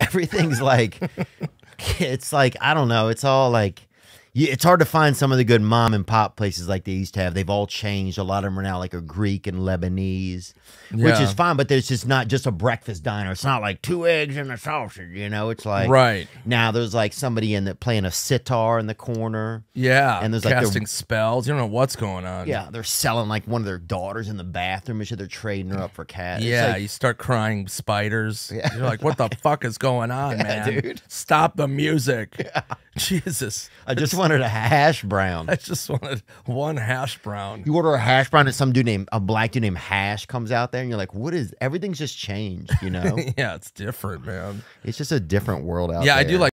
everything's like it's like I don't know. It's all like it's hard to find some of the good mom and pop places like they used to have. They've all changed. A lot of them are now like a Greek and Lebanese, which is fine. But there's just not just a breakfast diner. It's not like two eggs and a sausage. You know, it's like Right. now there's like somebody in the playing a sitar in the corner. Yeah. And there's, like, casting spells. You don't know what's going on. Yeah, they're selling like one of their daughters in the bathroom and shit. They're trading her up for cash. Yeah, like- you start crying spiders. Yeah. You're like, what the fuck is going on, man? dude. Stop the music. Jesus. I just wanted a hash brown. I just wanted one hash brown. You order a hash brown and some dude named a black dude named Hash comes out there and you're like, what is everything's just changed, you know? yeah, it's different, man. it's just a different world out Yeah, there. Yeah, I do like